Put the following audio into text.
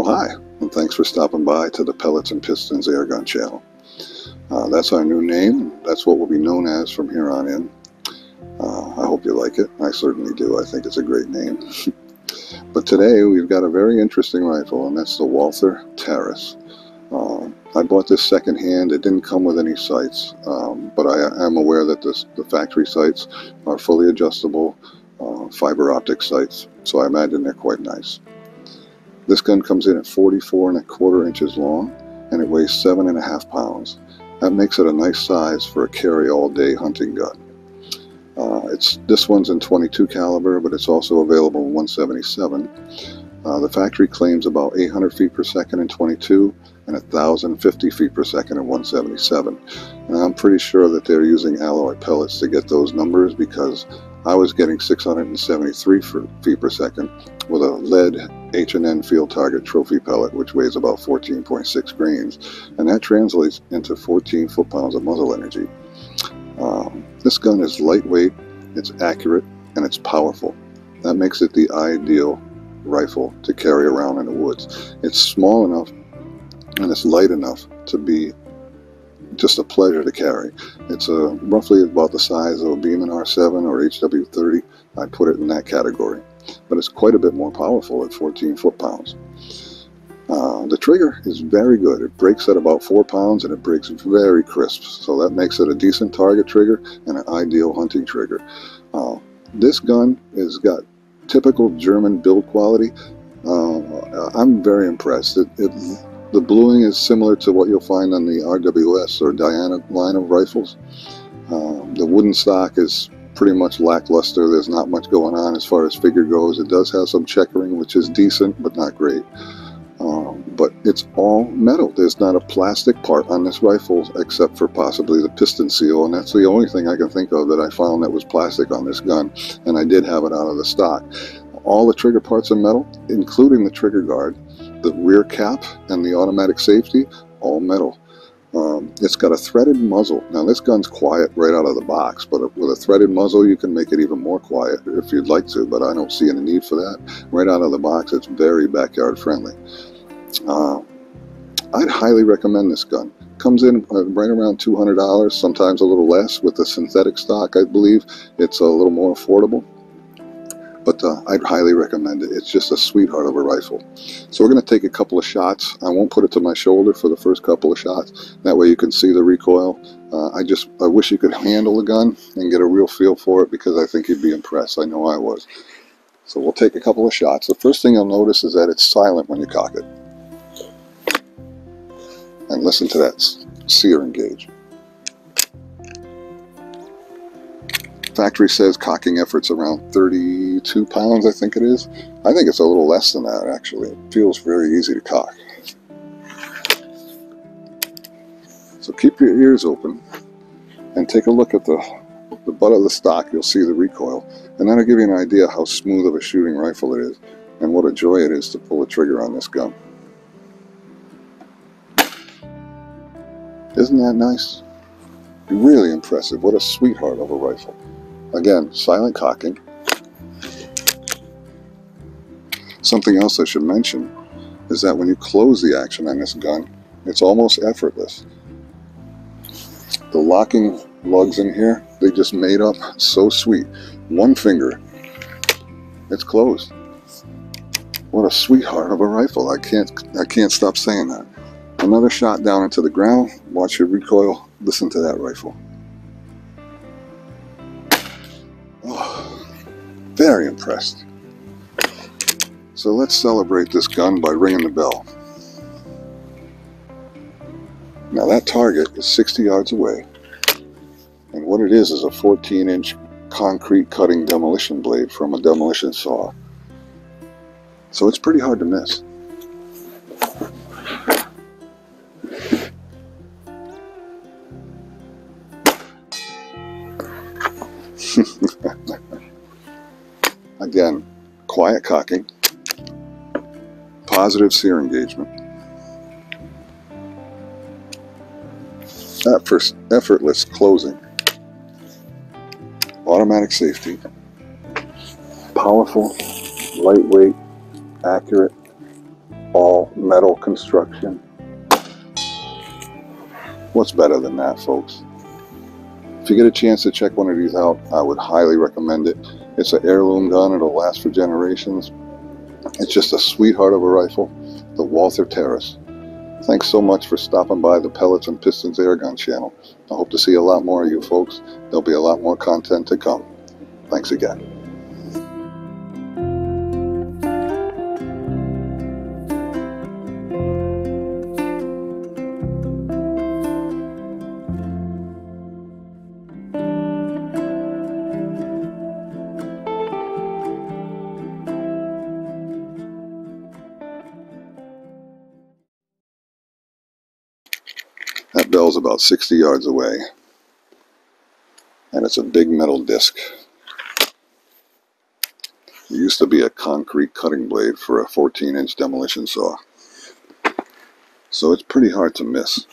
Well, hi, and thanks for stopping by to the Pellets and Pistons Airgun channel. Uh, that's our new name. That's what we'll be known as from here on in. Uh, I hope you like it. I certainly do. I think it's a great name. but today we've got a very interesting rifle, and that's the Walther Terrus. Uh, I bought this secondhand. It didn't come with any sights, um, but I am aware that this, the factory sights are fully adjustable uh, fiber optic sights, so I imagine they're quite nice. This gun comes in at 44 and a quarter inches long, and it weighs seven and a half pounds. That makes it a nice size for a carry-all-day hunting gun. Uh, it's this one's in 22 caliber, but it's also available in 177. Uh, the factory claims about 800 feet per second in 22 and 1,050 feet per second in 177. And I'm pretty sure that they're using alloy pellets to get those numbers because I was getting 673 feet per second with a lead H&N field target trophy pellet, which weighs about 14.6 grains, and that translates into 14 foot-pounds of muzzle energy. Um, this gun is lightweight, it's accurate, and it's powerful. That makes it the ideal rifle to carry around in the woods. It's small enough and it's light enough to be just a pleasure to carry. It's uh, roughly about the size of a Beeman R7 or HW30. I put it in that category. But it's quite a bit more powerful at 14 foot-pounds. Uh, the trigger is very good. It breaks at about 4 pounds and it breaks very crisp. So that makes it a decent target trigger and an ideal hunting trigger. Uh, this gun has got typical German build quality. Uh, I'm very impressed. It, it the bluing is similar to what you'll find on the RWS or Diana line of rifles. Um, the wooden stock is pretty much lackluster. There's not much going on as far as figure goes. It does have some checkering, which is decent, but not great. Um, but it's all metal. There's not a plastic part on this rifle except for possibly the piston seal, and that's the only thing I can think of that I found that was plastic on this gun, and I did have it out of the stock. All the trigger parts are metal, including the trigger guard the rear cap and the automatic safety, all metal. Um, it's got a threaded muzzle. Now this gun's quiet right out of the box, but with a threaded muzzle you can make it even more quiet if you'd like to, but I don't see any need for that. Right out of the box it's very backyard friendly. Uh, I'd highly recommend this gun. Comes in uh, right around $200, sometimes a little less. With the synthetic stock, I believe, it's a little more affordable but uh, I'd highly recommend it. It's just a sweetheart of a rifle. So we're going to take a couple of shots. I won't put it to my shoulder for the first couple of shots. That way you can see the recoil. Uh, I just I wish you could handle the gun and get a real feel for it because I think you'd be impressed. I know I was. So we'll take a couple of shots. The first thing you'll notice is that it's silent when you cock it. And listen to that sear engage. Factory says cocking effort's around 32 pounds, I think it is. I think it's a little less than that, actually. It feels very easy to cock. So keep your ears open and take a look at the, the butt of the stock. You'll see the recoil. And that'll give you an idea how smooth of a shooting rifle it is and what a joy it is to pull a trigger on this gun. Isn't that nice? Really impressive. What a sweetheart of a rifle. Again, silent cocking. Something else I should mention is that when you close the action on this gun, it's almost effortless. The locking lugs in here, they just made up so sweet. One finger, it's closed. What a sweetheart of a rifle. I can't I can't stop saying that. Another shot down into the ground, watch your recoil, listen to that rifle. Oh, very impressed. So let's celebrate this gun by ringing the bell. Now that target is 60 yards away. And what it is is a 14 inch concrete cutting demolition blade from a demolition saw. So it's pretty hard to miss. Again, quiet cocking, positive sear engagement, effortless closing, automatic safety, powerful, lightweight, accurate, all metal construction. What's better than that, folks? If you get a chance to check one of these out, I would highly recommend it. It's an heirloom gun, it'll last for generations. It's just a sweetheart of a rifle, the Walther Terrus. Thanks so much for stopping by the Pellets and Pistons Airgun channel. I hope to see a lot more of you folks. There'll be a lot more content to come. Thanks again. That bell's about 60 yards away. And it's a big metal disc. It used to be a concrete cutting blade for a 14 inch demolition saw. So it's pretty hard to miss.